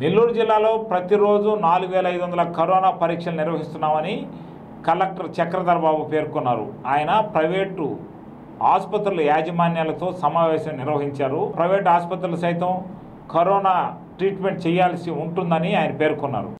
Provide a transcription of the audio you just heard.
నెల్లూరు జిల్లాలో ప్రతిరోజు నాలుగు వేల ఐదు వందల కరోనా పరీక్షలు నిర్వహిస్తున్నామని కలెక్టర్ చక్రధర్ బాబు పేర్కొన్నారు. ఆయన ప్రైవేటు ఆసుపత్రుల యాజమాన్యాలతో సమావేశం నిర్వహించారు. ప్రైవేట్ ఆసుపత్రులు సైతం కరోనా ట్రీట్మెంట్ చేయాల్సి ఉంటుందని ఆయన పేర్కొన్నారు.